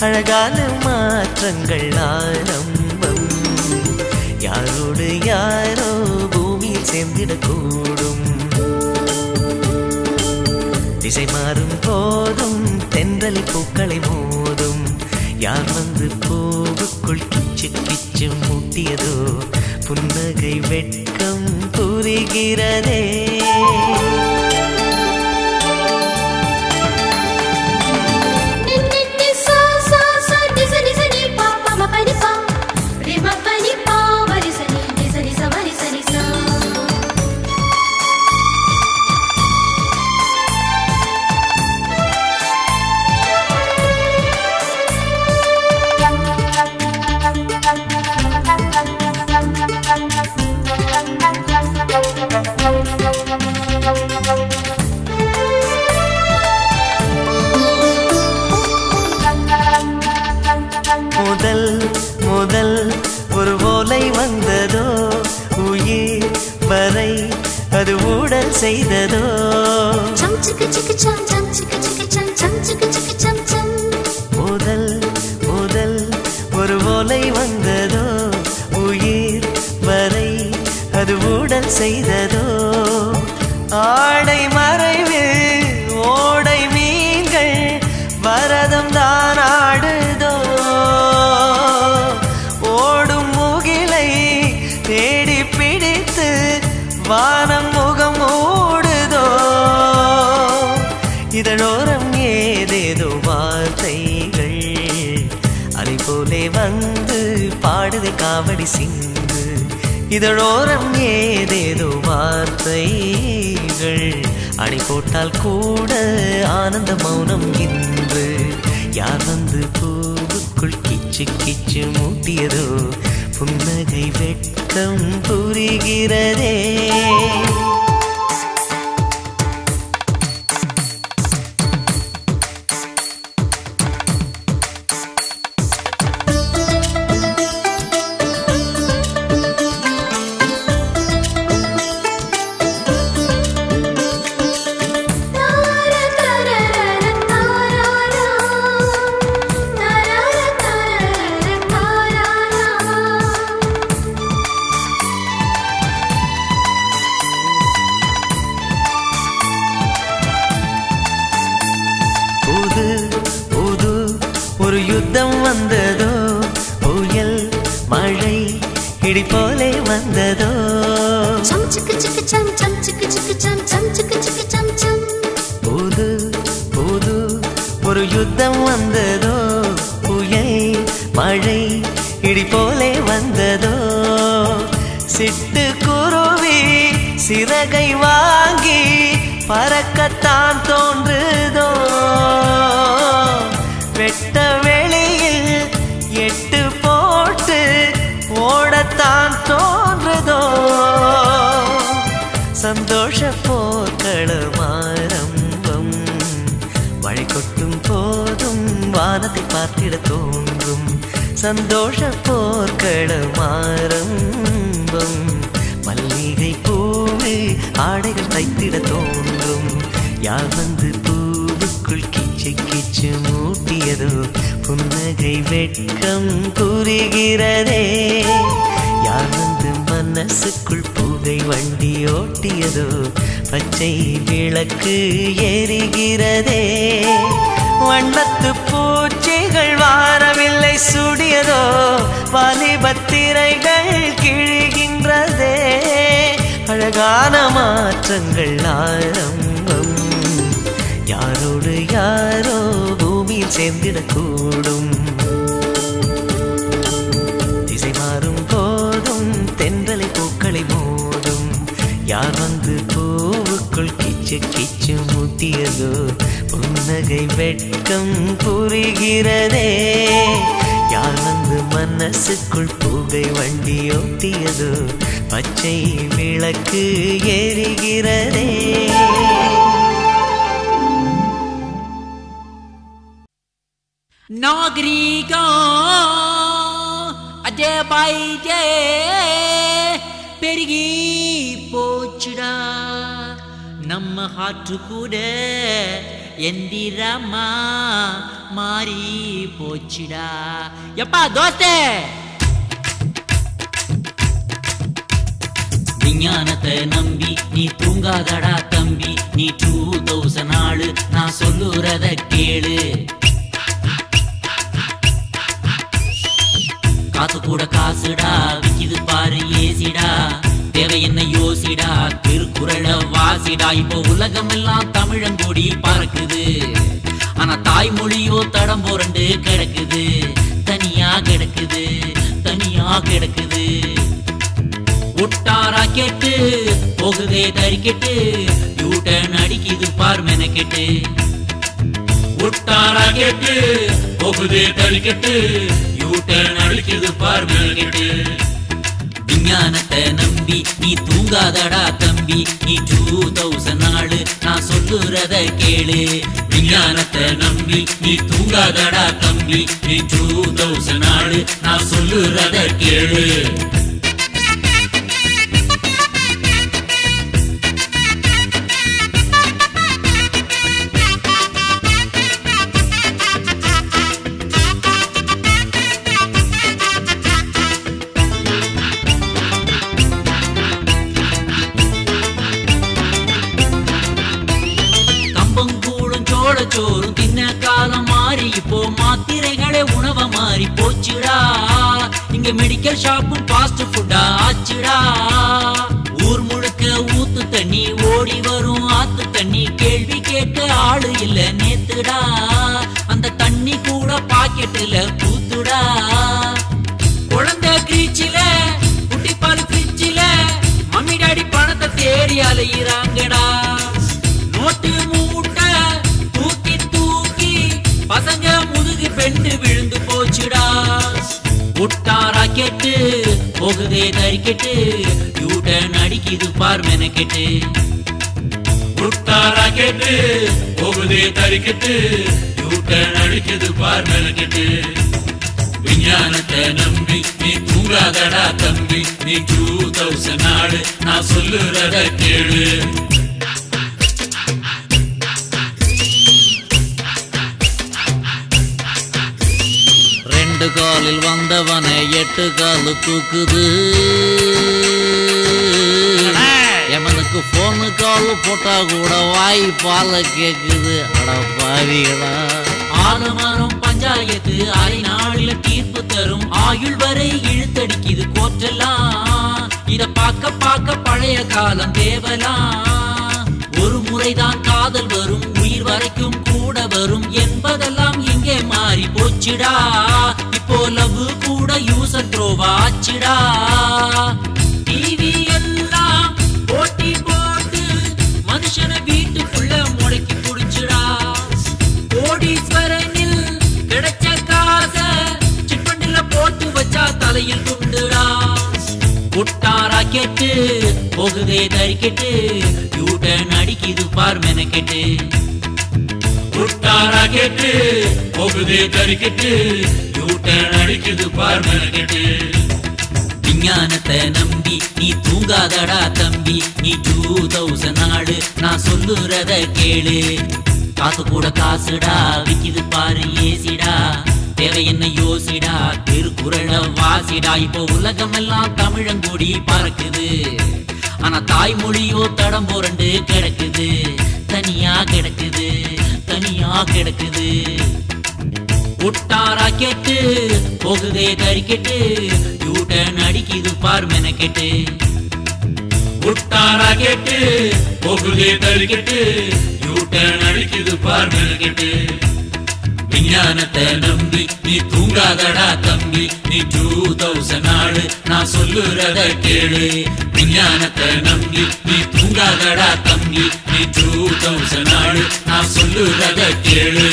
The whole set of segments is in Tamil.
அழகான மாற்றங்கள் ஆரம்பம். யாரோடு யாரோ பூமியில் சேர்ந்திடக்கூடும். திசை மாறும் போதும் தென்றலி பூக்களை மோதும். யார் வந்து பூவுக்குள் கிச்சு கிச்சு மூட்டியதோ புன்னகை வெட்கம் புரிகிறதே. சிக்கு சிக்கு சம் சம். முதல் முதல் ஒரு ஓலை வந்ததோ? உயிர் வரை அது ஊடல் செய்ததோ? ஆடை காவடி சிந்து இதழோரம் ஏதேதோ வார்த்தைகள். அணி போட்டால் கூட ஆனந்த மௌனம் இன்று. யார் வந்து பூவுக்குள் கிச்சு கிச்சு மூட்டியதோ? புன்னகை வெட்கம் புரிகிறதே. சந்தோஷ போக்களம் ஆரம்பம் மழை கொட்டும் போதும் வானத்தை பார்த்திட தோன்றும். சந்தோஷ போர்க்களம் ஆரம்பம் மல்லிகை பூவு ஆடைகள் தைத்திட தோன்றும். யார் வந்து பூவுக்குள் கிச்சு கிச்சு மூட்டியதோ புன்னகை வெட்கம் புரிகிறதே யார் வந்து மனசுக்குள் புகை வண்டி ஓட்டியதோ பச்சை விளக்கு எரிகிறதே. வண்ணத்து பூச்சிகள் வாரவில்லை சுடியதோ வாலிபத்திரைகள் கிழிகின்றதே. அழகான மாற்றங்கள் ஆரம்பம். யாரோடு யாரோ பூமியில் சேர்ந்திடக்கூடும். கிச்சு கிச்சு முத்தியதோ புன்னகை வெட்கம் புரிகிறதே. யார் வந்து மனசுக்குள் புகை வண்டி ஒட்டியதோ பச்சை விளக்கு எரிகிறதே. நாகரீகம் அதே பாய்ஜே பெருகி போச்சுடா. நம்ம ஹாற்று கூட எந்திரமா மாறி போச்சுடா. எப்பா தோஸ்தே? விஞ்ஞானத்தை நம்பி நீ தூங்காதடா தம்பி. நீ டூ தௌசண்ட் நாலு நான் சொல்லுறத கேளு. காசு கூட காசுடா விக்கிது பாரு ஏசிடா. தேவை என்ன யோசிடா திருக்குறள வாசிடா. இப்போ உலகம் எல்லாம் தமிழங்கொடி பறக்குது. ஆனா தாய்மொழியோ தடம் போரண்டு கிடக்குது. தனியா கிடக்குது தனியா கிடக்குது. ஒட்டாரா கேட்டு போகுதே தறிக்கெட்டு யூட்டன் அடிக்குது பார் மெனக்கெட்டு. ஒட்டாரா கேட்டு போகுதே தறிக்கெட்டு யூட்டன் அடிக்குது பார் மெனக்கெட்டு. விஞ்ஞானத்தை நம்பி நீ தூங்காதடா தம்பி. நீ டூ தௌசண்ட் நாலு நான் சொல்லுறத கேளு. விஞ்ஞானத்தை நம்பி நீ தூங்காதடா தம்பி. நீ டூ தௌசண்ட் நாலு நான் சொல்லுறத கேளு. ஷாப்பும் ஃபாஸ்ட் ஃபுட்டா ஆச்சுடா. ஊர் முழுக்க ஊத்து தண்ணி ஓடி வரும். ஆத்து தண்ணி கேள்வி கேட்க ஆளு இல்ல நேத்துடா. அந்த தண்ணி கூட பாக்கெட்டுல பூத்துடா. குழந்தை கிரீச்சில குட்டி பால் ஃப்ரிட்ஜில மம்மி டாடி பணத்தை தேடி அலையிறாங்கடா. கெட்டு போகுதே தறிக்கெட்டு யூட்டன் அடிக்குது பார் மெனக்கெட்டு. உட்டாரா கேட்டு போகுதே தறிக்கெட்டு யூட்டன் அடிக்குது பார் மெனக்கெட்டு. விஞ்ஞானத்தை நம்பி நீ தூங்காதடா தம்பி. நீ டூ தௌசண்ட் நாடு நான் சொல்லுறத கேளு. ரெண்டு காலில் வந்தவனை எட்டு காலு தூக்குது. எவனுக்கு போனு காலு போட்டா கூட வாய் பால கேக்குது. அடப்பாவிகளா ஆறு ஆலமரம் பஞ்சாயத்து அரை நாளில தீர்ப்பு தரும். ஆயுள் வரை இழுத்தடிக்குது கோற்றெல்லாம் இத பார்க்க பார்க்க பழைய காலம் தேவலாம் ஒரு முறைதான் காதல் வரும் உயிர் வரைக்கும் கூட வரும் என்பதெல்லாம் மாறி இப்போ லவ் கூட யூசர் த்ரோவா ஆச்சுடா டிவி எல்லாம் போட்டி போட்டு மனுஷனை வீட்டுக்குள்ள முடக்கி புடிச்சுடா. கோடீஸ்வரனில் கிடைச்ச காச சிட்பண்டில போட்டு வச்சா தலையில் குண்டுடா குட்டா ராக்கெட்டு போகுதே தறிக்கெட்டு யூட்டன் அடிக்குது பார் மெனக்கெட்டு. குட்டாரா கேட்டு போகுதே தறிக்கெட்டு யூட்டன் அடிக்குது பார் மெனக்கெட்டு விஞ்ஞானத்தை நம்பி நீ தூங்காதடா தம்பி நீ டூ தௌசண்ட் நாடு நான் சொல்லுறத கேளு. காசு கூட காசுடா விக்கிது பாரு ஏசிடா. தேவை என்ன யோசிடா திருக்குறள வாசிடா. இப்போ உலகம் எல்லாம் தமிழங்கொடி பறக்குது. ஆனா தாய்மொழியோ தடம் புரண்டு கிடக்குது தனியா கிடக்குது. தனியா கிடக்குது. உட்டாரா கேட்டு போகுதே தறிக்கெட்டு யூட்டன் அடிக்குது பார் மெனக்கெட்டு. உட்டாரா கேட்டு போகுதே தறிக்கெட்டு யூட்டன் அடிக்குது பார் மெனக்கெட்டு. விஞ்ஞானத்தை நம்பி நீ தூங்காதடா தம்பி நீ டூ தௌசண்ட் நாடு நான் சொல்லுறத கேளு. விஞ்ஞானத்தை நம்பி நீ தூங்காதடா தம்பி நீ டூ தௌசண்ட் நாடு நான் சொல்லுறத கேளு.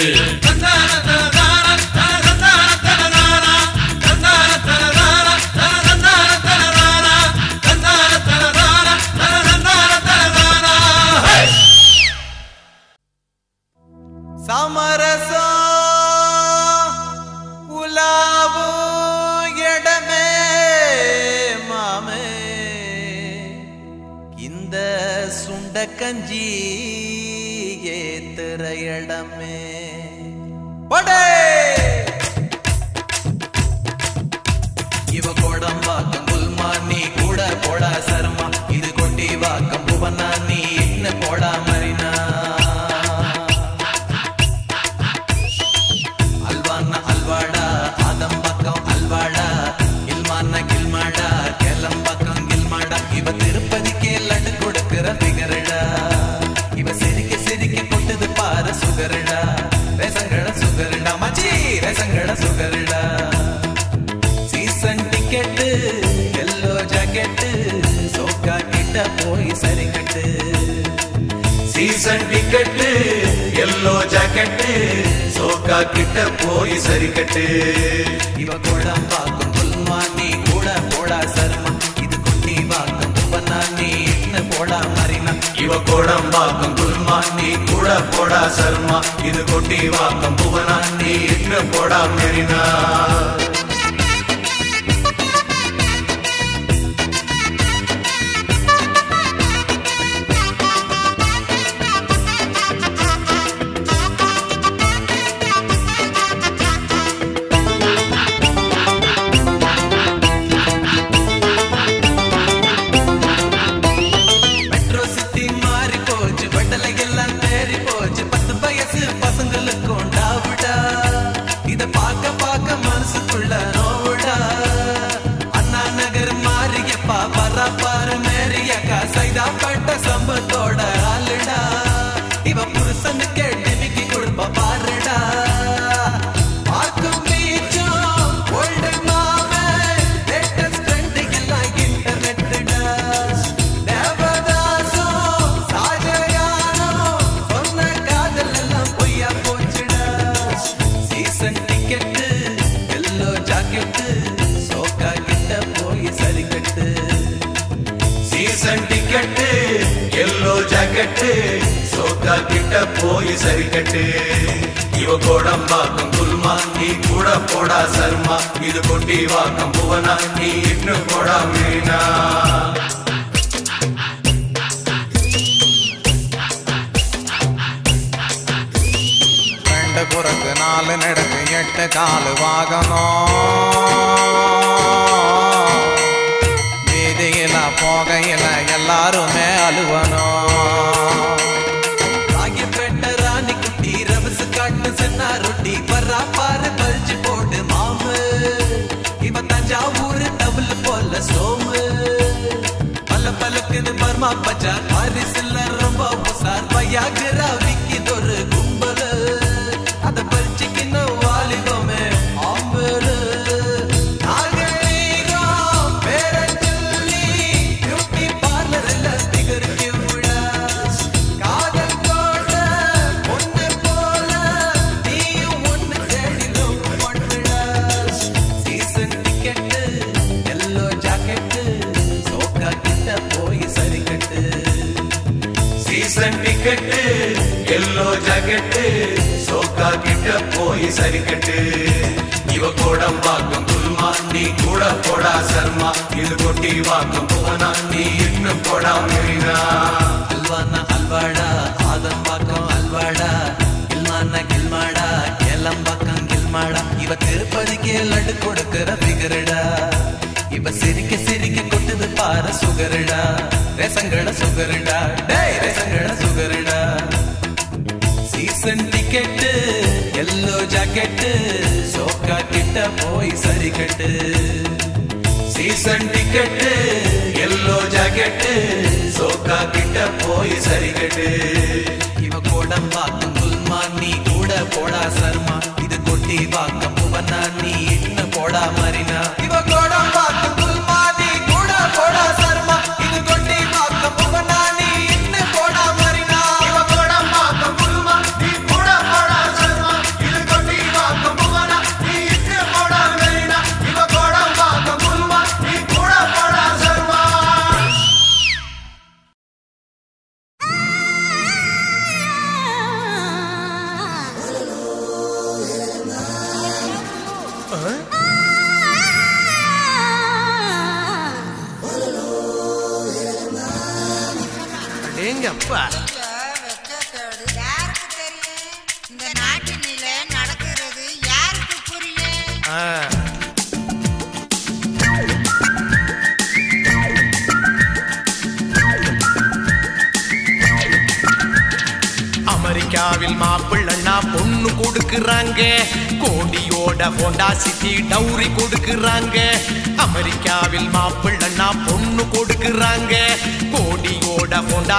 படே! இவ கோடம் பார்க்கும் புல்மா நீ கூட போட சரமா. நீட்ட காலு வாகனம் வீதியில போகையில எல்லாருமே அழுவனும் பெட்ட ராணி குட்டி ரவசு காட்டு சின்ன ரொட்டி பர்றா பாரு கழிச்சு போடு மாமு இப்ப தஞ்சாவூர் டபுள் போல சோமு. பல பலக்குது பர்மா பச்சார் பாரிசில் ரொம்ப புசார் பையாக்குறா விக்கிதொரு சரிக்க போய் சரிக்கட்டு. இவ கோடம் வாக்கம் குல்மா நீ கூட போடா சர்மா. இது கொட்டி வாக்கம் போனா நீ இன்னும் போடா மீனா அல்வானா அல்வாடா ஆதம் பாக்கம் அல்வாடா. கில்மானா கில்மாடா ஏலம் பாக்கம் கில்மாடா. இவ திருப்பதிக்கு லட்டு கொடுக்கிற பிகரடா. இவ சிரிக்க சிரிக்க கொட்டுது பாரு சுகருடா. ரேசங்கட சுகருடா. டேய் ரேசங்கட சுகருடா. சீசன் டிக்கெட்டு எல்லோ ஜாக்கெட்டு சோக்கா கிட்ட போய் சரி கட்டு சீசன் டிக்கெட்டு எல்லோ ஜாக்கெட்டு சோக்கா கிட்ட போய் சரி கட்டு இவ கோடம் வாக்கம் குல்மா நீ கூட போடா சர்மா. இது கொட்டி வாக்கம் புவனா நீ என்ன போடா மரினா. இவ கோடம்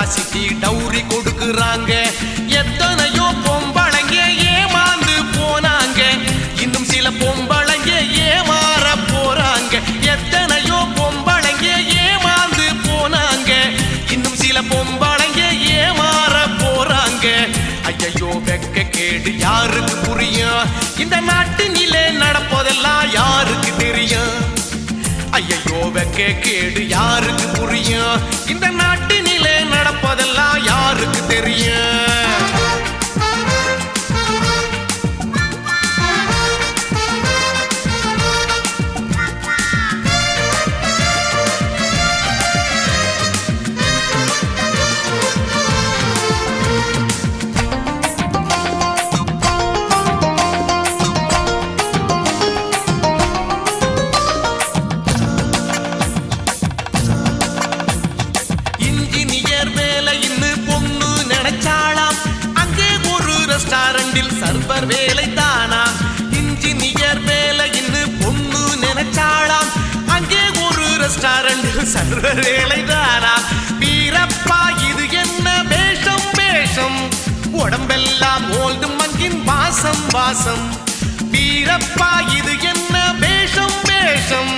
ராசிக்கு டௌரி கொடுக்குறாங்க. எத்தனையோ பொம்பளைங்க ஏமாந்து போனாங்க. இன்னும் சில பொம்பளைங்க ஏமாற போறாங்க. எத்தனையோ பொம்பளைங்க ஏமாந்து போனாங்க. இன்னும் சில பொம்பளைங்க ஏமாற போறாங்க. ஐயையோ வெக்க கேடு யாருக்கு புரியும்? இந்த நாட்டினிலே நடப்பதெல்லாம் யாருக்கு தெரியும்? ஐயையோ வெக்க கேடு யாருக்கு புரியும்? இந்த நாட்டின் நடப்பதெல்லாம் யாருக்கு வாசம் வீரப்பா இது என்ன வேஷம்? வேஷம்.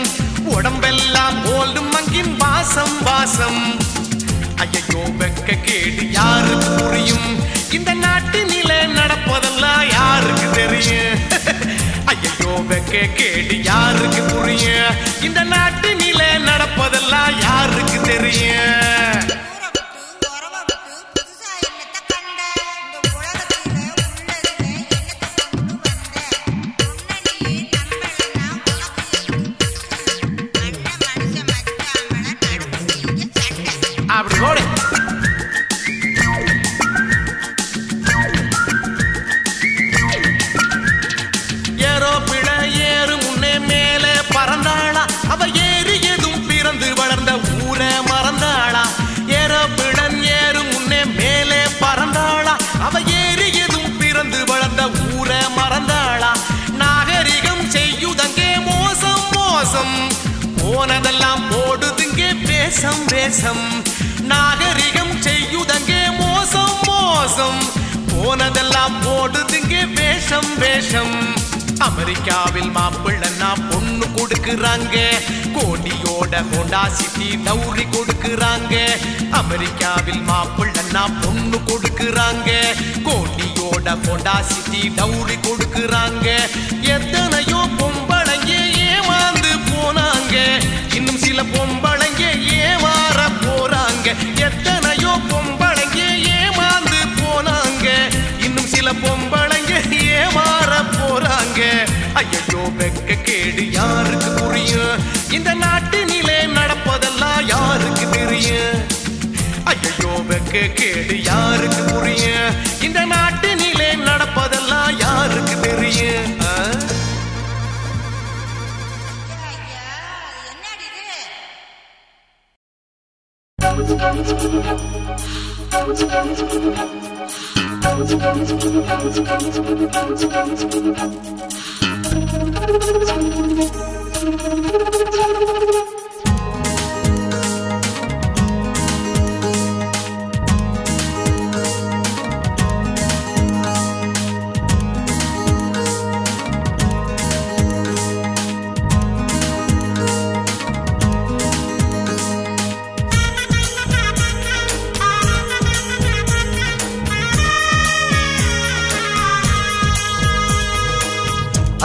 உடம்பெல்லாம் போலும் மங்கின் வாசம் வாசம். ஐயோ வெக்க கேடு யாருக்கு புரியும்? இந்த நாட்டு நாட்டினிலே நடப்பதெல்லாம் யாருக்கு தெரியும்? ஐயோ வெக்க கேடு யாருக்கு புரியும்? இந்த நாட்டு நாட்டினிலே நடப்பதெல்லாம் யாருக்கு தெரியும்? வேஷம் வேஷம். அமெரிக்காவில் மாப்பிள்ளன்னா பொண்ணு கொடுக்குறாங்க. கோடியோட ஹோண்டா சிட்டி டவுரி கொடுக்குறாங்க. அமெரிக்காவில் மாப்பிள்ளன்னா பொண்ணு கொடுக்குறாங்க. கோடியோட ஹோண்டா சிட்டி டவுரி கொடுக்குறாங்க. எத்தனையோ பொம்பளைங்க ஏமாந்து போனாங்க. இன்னும் சில பொம்பளைங்க ஏமாற போறாங்க. எத்தனையோ பொம்பளைங்க ஏமாந்து போனாங்க. இன்னும் சில பொம்பளை ஐயோ வெக்க கேடு யாருக்கு புரியும்? இந்த நாட்டினிலே நடப்பதெல்லாம் யாருக்கு தெரியும்? ஐயோ வெக்க கேடு யாருக்கு புரியும்? இந்த நாட்டினிலே நடப்பதெல்லாம் யாருக்கு தெரியும்? Thank you. என்னடி இது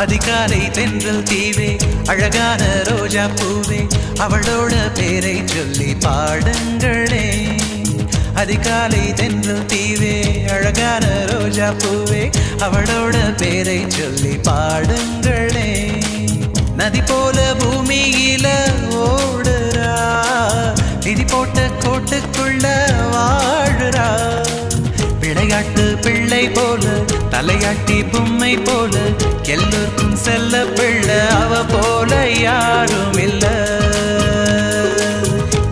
அதிகாலை தென்றல் தீவே அழகான ரோஜா பூவே அவளோட பேரை சொல்லி பாடுங்களே. அதிகாலை தென்றல் தீவே அழகான ரோஜா பூவே அவளோட பேரை சொல்லி பாடுங்களே. நதி போல பூமியில ஓடுறா நிதி போட்ட கோட்டுக்குள்ள வாழுறா. விளையாட்டு பிள்ளை போல தலையாட்டி பொம்மை போல எல்லோருக்கும் செல்ல பிள்ளை அவ போல யாரும் இல்ல.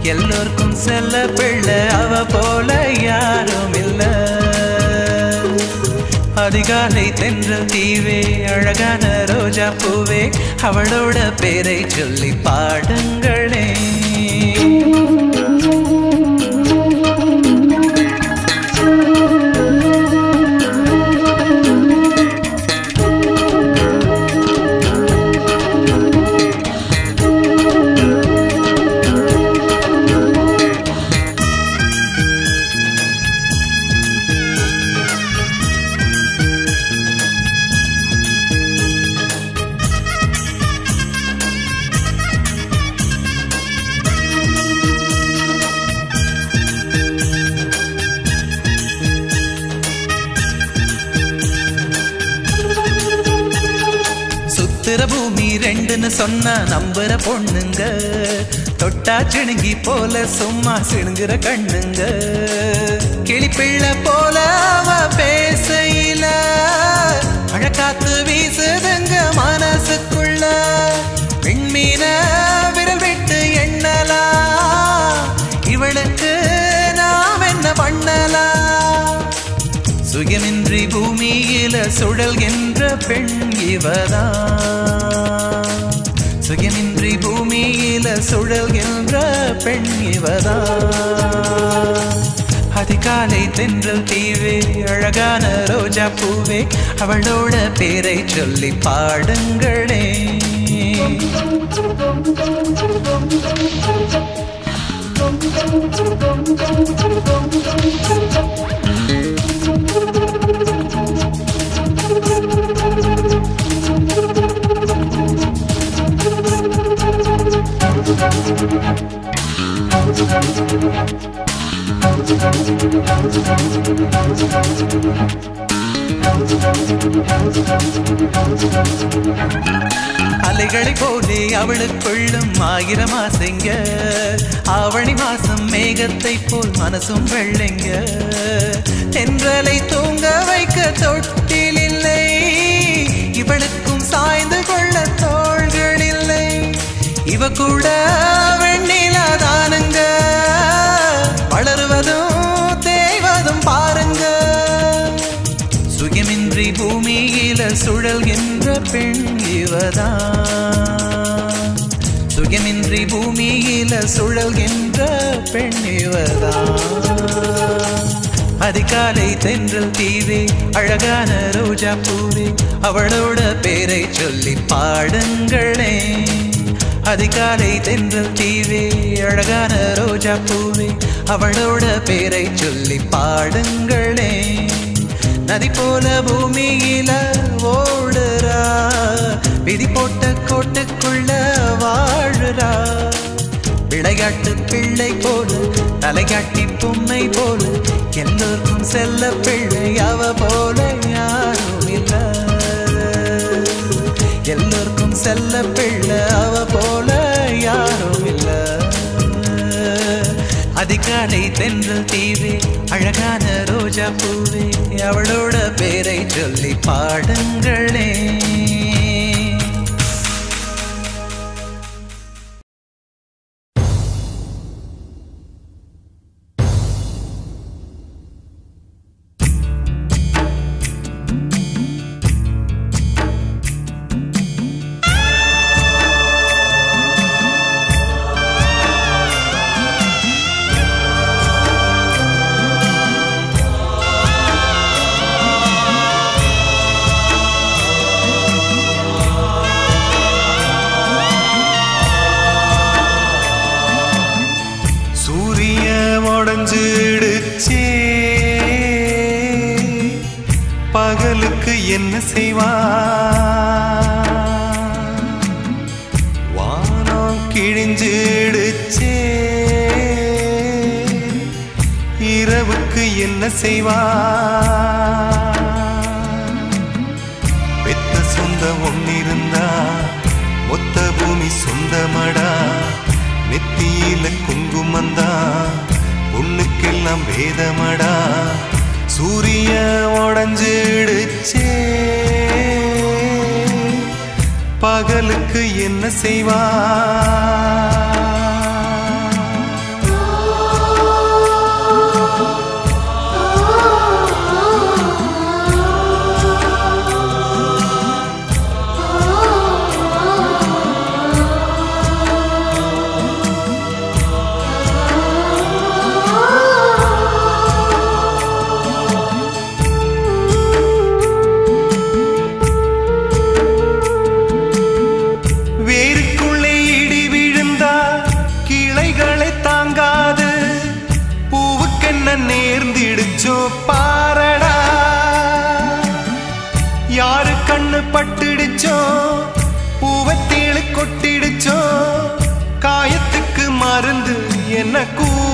எல்லோருக்கும் செல்ல பிள்ளை அவ போல யாரும் இல்ல. அதிகாலை தென்ற தீவே அழகான ரோஜா பூவே அவளோட பேரை சொல்லி பாடுங்களே சொன்னா நம்புற பொண்ணுங்க. தொட்டா சிணுங்கி போல சும்மா சிணுங்குற கண்ணுங்க. கிளிப்பிள்ள போல அவ பேசையில. அழக்காத்து வீசுதுங்க மனசுக்குள்ள. பெண்மீன விரல் விட்டு எண்ணலா. இவளுக்கு நாம் என்ன பண்ணலா? சுயமின்றி பூமியில சுழல்கின்ற பெண் இவதான். சுயமின்றி பூமியில சுழல்கின்ற பெண் இவதா அதிகாலை தென்றல் தீவே அழகான ரோஜா பூவே அவளோட பேரை சொல்லி பாடுங்களே Thank you. அலைகளை போலே அவளுக்குள்ளும் ஆயிரம் ஆசைங்க. ஆவணி மாசம் மேகத்தை போல் மனசும் வெள்ளைங்க. தென்றலை தூங்க வைக்க தொட்டில் இல்லை. இவளுக்கும் சாய்ந்து கொள்ள தோள்கள் இல்லை. இவ கூட சுழல்கின்ற பெண் அதிகாலை தென்றல் தீவே அழகான ரோஜா பூவே அவளோட பேரை சொல்லி பாடுங்களே. அதிகாலை தென்றல் தீவே அழகான ரோஜா பூவே அவளோட பேரை சொல்லி பாடுங்களே. நதி போல பூமியில ஓடுறா விதி போட்ட கோட்டுக்குள்ள வாழுறா. விளையாட்டு பிள்ளை போல தலையாட்டி பொம்மை போல எல்லோருக்கும் செல்ல பிள்ளை அவ போல யாரும் இல்ல. எல்லோருக்கும் செல்ல பிள்ளை அவ போல யாரும் இல்லை. அதிகாலை தென்றல் தீவே அழகான ரோஜா பூவே அவளோட பேரை சொல்லி பாடுங்களே. சொந்தமடா நெத்தியில குங்குமந்தா பொண்ணுக்கெல்லாம் வேதமடா சூரிய உடஞ்சிடுச்சே. பகலுக்கு என்ன செய்வா? என்ன கூறடா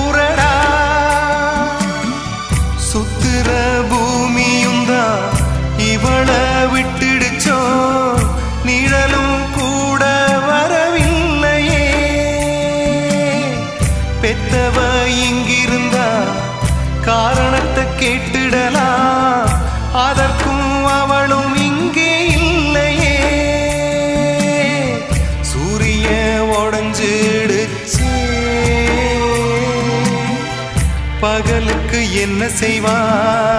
பகலுக்கு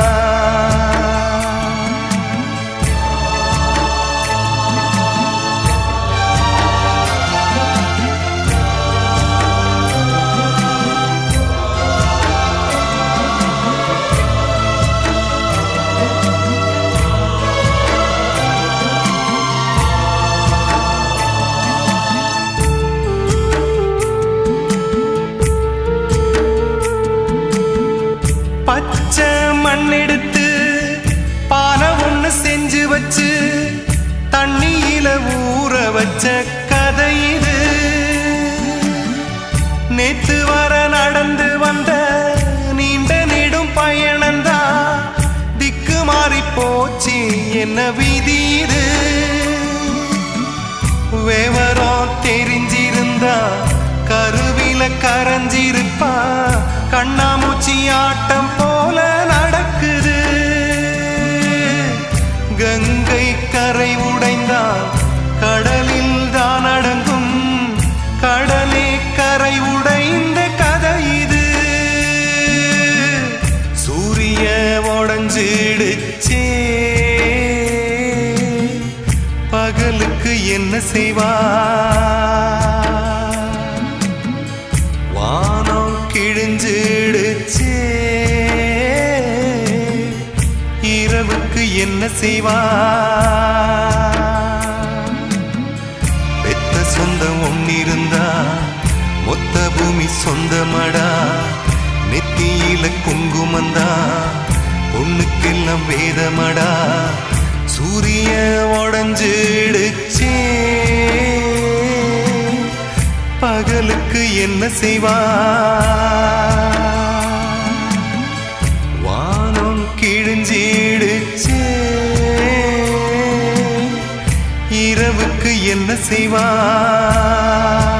வச்சு தண்ணியில ஊற வச்ச கதை இது நேத்து வர நடந்து வந்த நீண்ட நெடும் பயணந்தா திக்கு மாறி போச்சு என்ன விதி இது? விவரம் தெரிஞ்சிருந்தா கருவில கரைஞ்சிருப்பா கண்ணாமூச்சி ஆட்டம் போல நடக்க கங்கை கரை உடைந்தால் கடலில் தான் அடங்கும். கடலே கரை உடைந்த கதை இது. சூரிய உடஞ்சிடுச்சே. பகலுக்கு என்ன செய்வா என்ன செய்வா பெத்த சொந்தம் ஒன்னிருந்தா மொத்த பூமி சொந்தமடா. நெத்தியில குங்குமந்தா பொண்ணுக்கெல்லாம் வேதமடா. சூரிய உடஞ்சிடுச்சே. பகலுக்கு என்ன செய்வா இரவுக்கு என்ன செய்வா